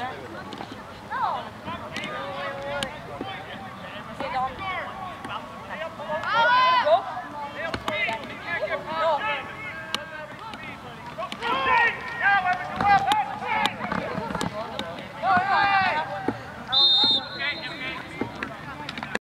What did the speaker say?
No.